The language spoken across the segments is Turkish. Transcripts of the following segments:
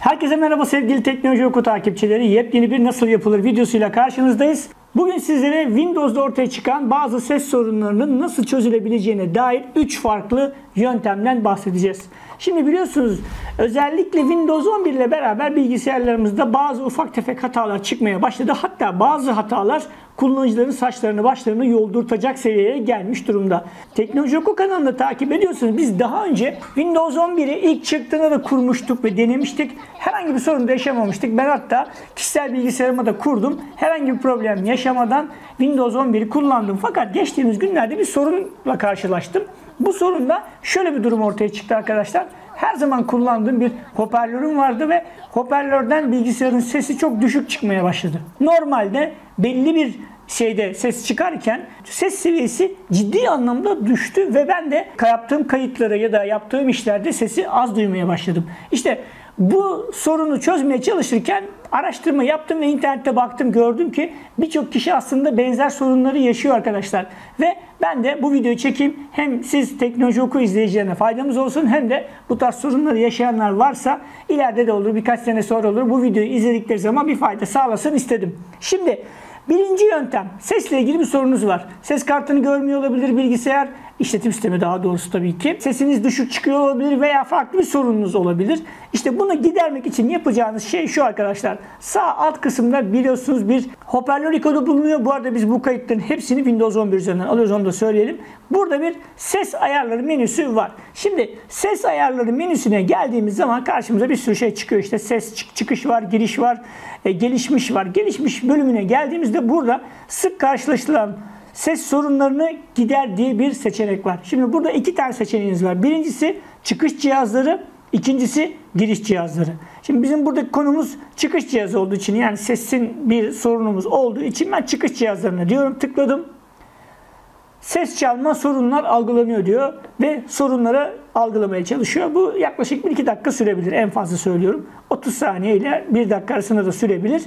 Herkese merhaba sevgili Teknoloji Oku takipçileri. Yepyeni bir nasıl yapılır videosuyla karşınızdayız. Bugün sizlere Windows'da ortaya çıkan bazı ses sorunlarının nasıl çözülebileceğine dair 3 farklı yöntemden bahsedeceğiz. Şimdi biliyorsunuz özellikle Windows 11 ile beraber bilgisayarlarımızda bazı ufak tefek hatalar çıkmaya başladı. Hatta bazı hatalar kullanıcıların saçlarını başlarını yoldurtacak seviyeye gelmiş durumda. Teknoloji Oku kanalını takip ediyorsunuz. Biz daha önce Windows 11'i ilk çıktığında da kurmuştuk ve denemiştik. Herhangi bir sorun da yaşamamıştık. Ben hatta kişisel bilgisayarıma da kurdum. Herhangi bir problem yaşamadan Windows 11'i kullandım. Fakat geçtiğimiz günlerde bir sorunla karşılaştım. Bu sorunda şöyle bir durum ortaya çıktı arkadaşlar. Her zaman kullandığım bir hoparlörüm vardı ve hoparlörden bilgisayarın sesi çok düşük çıkmaya başladı. Normalde belli bir şeyde ses çıkarken ses seviyesi ciddi anlamda düştü ve ben de yaptığım kayıtları ya da yaptığım işlerde sesi az duymaya başladım. İşte bu sorunu çözmeye çalışırken araştırma yaptım ve internette baktım gördüm ki birçok kişi aslında benzer sorunları yaşıyor arkadaşlar. Ve ben de bu videoyu çekeyim hem siz teknoloji oku izleyicilerine faydamız olsun hem de bu tarz sorunları yaşayanlar varsa ileride de olur birkaç sene sonra olur bu videoyu izledikleri zaman bir fayda sağlasın istedim. Şimdi Birinci yöntem. Sesle ilgili bir sorunuz var. Ses kartını görmüyor olabilir bilgisayar. İşletim sistemi daha doğrusu tabii ki. Sesiniz düşük çıkıyor olabilir veya farklı bir sorununuz olabilir. İşte bunu gidermek için yapacağınız şey şu arkadaşlar. Sağ alt kısımda biliyorsunuz bir hoparlör ikonu bulunuyor. Bu arada biz bu kayıtların hepsini Windows 11 üzerinden alıyoruz onu da söyleyelim. Burada bir ses ayarları menüsü var. Şimdi ses ayarları menüsüne geldiğimiz zaman karşımıza bir sürü şey çıkıyor. İşte ses çıkış var, giriş var, e, gelişmiş var. Gelişmiş bölümüne geldiğimizde burada sık karşılaşılan ses sorunlarını gider diye bir seçenek var. Şimdi burada iki tane seçeneğiniz var. Birincisi çıkış cihazları, ikincisi giriş cihazları. Şimdi bizim buradaki konumuz çıkış cihazı olduğu için yani sesin bir sorunumuz olduğu için ben çıkış cihazlarına diyorum tıkladım ses çalma sorunlar algılanıyor diyor ve sorunları algılamaya çalışıyor. Bu yaklaşık 1-2 dakika sürebilir en fazla söylüyorum. 30 saniye ile 1 dakika arasında da sürebilir.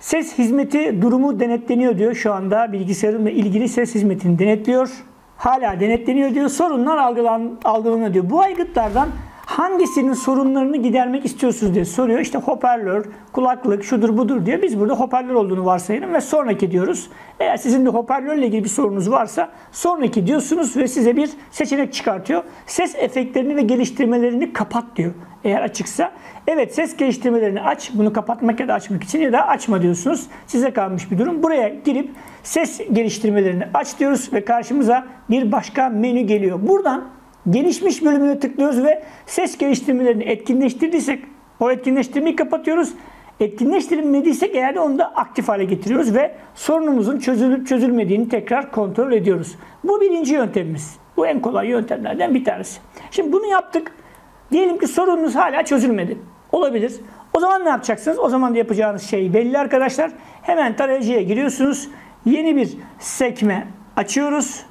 Ses hizmeti durumu denetleniyor diyor şu anda bilgisayarımla ilgili ses hizmetini denetliyor. Hala denetleniyor diyor. Sorunlar algılan, algılanıyor diyor. Bu aygıtlardan hangisinin sorunlarını gidermek istiyorsunuz diye soruyor. İşte hoparlör, kulaklık, şudur budur diye. Biz burada hoparlör olduğunu varsayalım ve sonraki diyoruz. Eğer sizin de hoparlörle ilgili bir sorunuz varsa sonraki diyorsunuz ve size bir seçenek çıkartıyor. Ses efektlerini ve geliştirmelerini kapat diyor. Eğer açıksa. Evet ses geliştirmelerini aç. Bunu kapatmak ya da açmak için ya da açma diyorsunuz. Size kalmış bir durum. Buraya girip ses geliştirmelerini aç diyoruz ve karşımıza bir başka menü geliyor. Buradan gelişmiş bölümüne tıklıyoruz ve ses geliştirmelerini etkinleştirdiysek o etkinleştirmeyi kapatıyoruz. Etkinleştirilmediysek eğer de onu da aktif hale getiriyoruz ve sorunumuzun çözülüp çözülmediğini tekrar kontrol ediyoruz. Bu birinci yöntemimiz. Bu en kolay yöntemlerden bir tanesi. Şimdi bunu yaptık. Diyelim ki sorununuz hala çözülmedi. Olabilir. O zaman ne yapacaksınız? O zaman da yapacağınız şey belli arkadaşlar. Hemen tarayıcıya giriyorsunuz. Yeni bir sekme açıyoruz.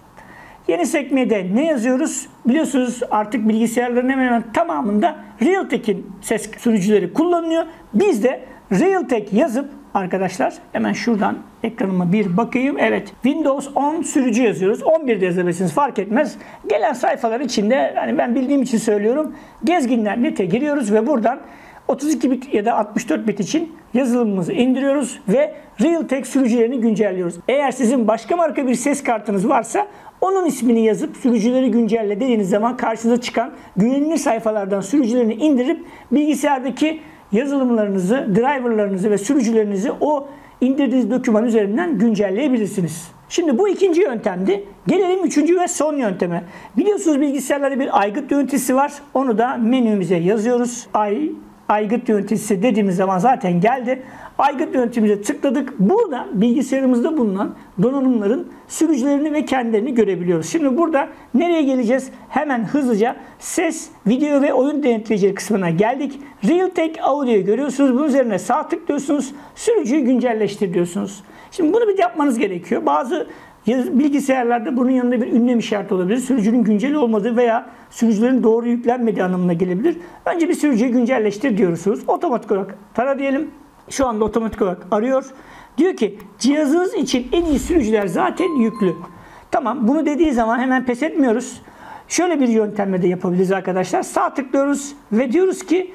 Yeni sekmede ne yazıyoruz? Biliyorsunuz artık bilgisayarların hemen hemen tamamında Realtek'in ses sürücüleri kullanılıyor. Biz de Realtek yazıp arkadaşlar hemen şuradan ekranıma bir bakayım. Evet Windows 10 sürücü yazıyoruz. 11 de yazabilirsiniz fark etmez. Gelen sayfalar içinde hani ben bildiğim için söylüyorum. Gezginler nete giriyoruz ve buradan 32 bit ya da 64 bit için yazılımımızı indiriyoruz ve Realtek sürücülerini güncelliyoruz. Eğer sizin başka marka bir ses kartınız varsa onun ismini yazıp sürücüleri güncelle dediğiniz zaman karşınıza çıkan güvenilir sayfalardan sürücülerini indirip bilgisayardaki yazılımlarınızı, driverlarınızı ve sürücülerinizi o indirdiğiniz doküman üzerinden güncelleyebilirsiniz. Şimdi bu ikinci yöntemdi. Gelelim üçüncü ve son yönteme. Biliyorsunuz bilgisayarlarda bir aygıt yöneticisi var. Onu da menümüze yazıyoruz. Ay aygıt yöneticisi dediğimiz zaman zaten geldi. Aygıt yönetimimize tıkladık. Burada bilgisayarımızda bulunan donanımların sürücülerini ve kendilerini görebiliyoruz. Şimdi burada nereye geleceğiz? Hemen hızlıca ses, video ve oyun denetleyici kısmına geldik. Realtek Audio'yu görüyorsunuz. Bunun üzerine sağ tıklıyorsunuz. Sürücüyü güncelleştir diyorsunuz. Şimdi bunu bir yapmanız gerekiyor. Bazı Bilgisayarlarda bunun yanında bir ünlem işareti olabilir. Sürücünün güncel olmadığı veya sürücülerin doğru yüklenmediği anlamına gelebilir. Önce bir sürücüyü güncelleştir diyorsunuz. Otomatik olarak tara diyelim. Şu anda otomatik olarak arıyor. Diyor ki cihazınız için en iyi sürücüler zaten yüklü. Tamam bunu dediği zaman hemen pes etmiyoruz. Şöyle bir yöntemle de yapabiliriz arkadaşlar. Sağ tıklıyoruz ve diyoruz ki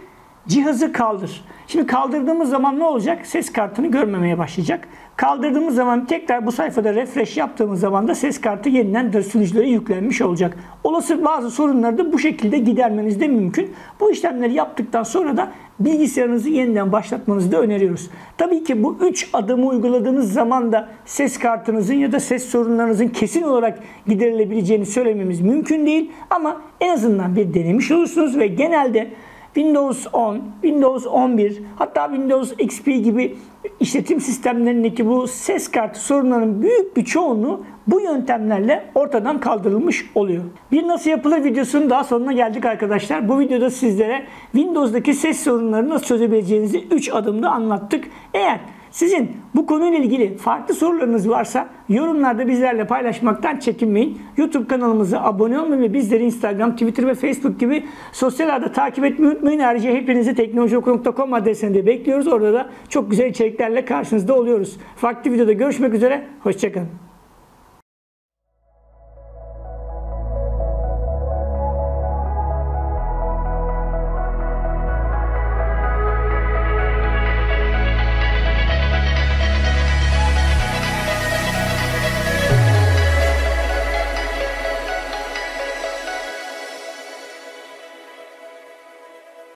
cihazı kaldır. Şimdi kaldırdığımız zaman ne olacak? Ses kartını görmemeye başlayacak. Kaldırdığımız zaman tekrar bu sayfada refresh yaptığımız zaman da ses kartı yeniden sürücülere yüklenmiş olacak. Olası bazı sorunları da bu şekilde gidermeniz de mümkün. Bu işlemleri yaptıktan sonra da bilgisayarınızı yeniden başlatmanızı da öneriyoruz. Tabii ki bu 3 adımı uyguladığınız zaman da ses kartınızın ya da ses sorunlarınızın kesin olarak giderilebileceğini söylememiz mümkün değil. Ama en azından bir denemiş olursunuz ve genelde Windows 10, Windows 11 hatta Windows XP gibi işletim sistemlerindeki bu ses kartı sorunlarının büyük bir çoğunluğu bu yöntemlerle ortadan kaldırılmış oluyor. Bir nasıl yapılır videosunun daha sonuna geldik arkadaşlar. Bu videoda sizlere Windows'daki ses sorunlarını nasıl çözebileceğinizi 3 adımda anlattık. Eğer sizin bu konuyla ilgili farklı sorularınız varsa yorumlarda bizlerle paylaşmaktan çekinmeyin. YouTube kanalımıza abone olmayı ve bizleri Instagram, Twitter ve Facebook gibi sosyal ağda takip etmeyi unutmayın. Ayrıca hepinizi teknolojioku.com adresinde bekliyoruz. Orada da çok güzel içeriklerle karşınızda oluyoruz. Farklı videoda görüşmek üzere. Hoşçakalın.